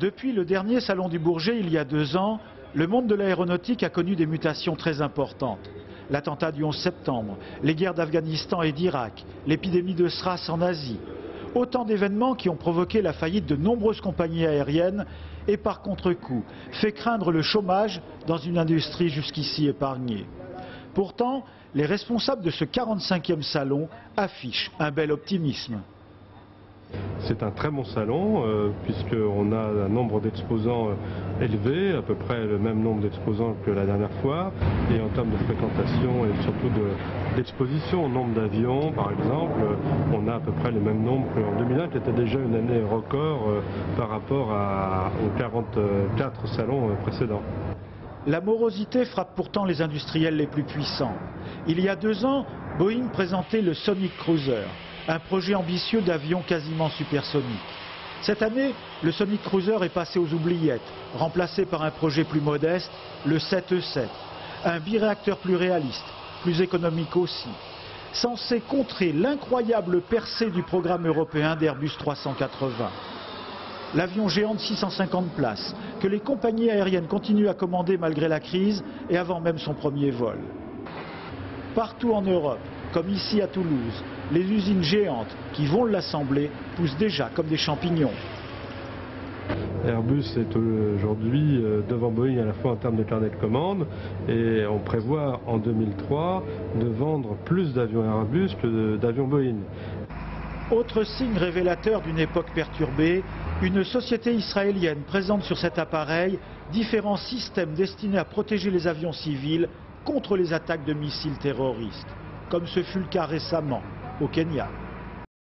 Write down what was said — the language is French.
Depuis le dernier salon du Bourget, il y a deux ans, le monde de l'aéronautique a connu des mutations très importantes. L'attentat du 11 septembre, les guerres d'Afghanistan et d'Irak, l'épidémie de SRAS en Asie. Autant d'événements qui ont provoqué la faillite de nombreuses compagnies aériennes et par contre-coup fait craindre le chômage dans une industrie jusqu'ici épargnée. Pourtant, les responsables de ce 45e salon affichent un bel optimisme. C'est un très bon salon euh, puisqu'on a un nombre d'exposants euh, élevé, à peu près le même nombre d'exposants que la dernière fois. Et en termes de fréquentation et surtout d'exposition, au nombre d'avions par exemple, euh, on a à peu près le même nombre qu'en 2001 qui était déjà une année record par rapport aux 44 salons précédents. La morosité frappe pourtant les industriels les plus puissants. Il y a deux ans, Boeing présentait le Sonic Cruiser, un projet ambitieux d'avion quasiment supersonique. Cette année, le Sonic Cruiser est passé aux oubliettes, remplacé par un projet plus modeste, le 7E7, un biréacteur plus réaliste, plus économique aussi, censé contrer l'incroyable percée du programme européen d'Airbus 380 l'avion géant de 650 places, que les compagnies aériennes continuent à commander malgré la crise et avant même son premier vol. Partout en Europe, comme ici à Toulouse, les usines géantes qui vont l'assembler poussent déjà comme des champignons. Airbus est aujourd'hui euh, devant Boeing à la fois en termes de carnet de commandes et on prévoit en 2003 de vendre plus d'avions Airbus que d'avions Boeing. Autre signe révélateur d'une époque perturbée, une société israélienne présente sur cet appareil différents systèmes destinés à protéger les avions civils contre les attaques de missiles terroristes, comme ce fut le cas récemment au Kenya.